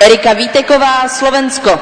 Erika Víteková, Slovensko.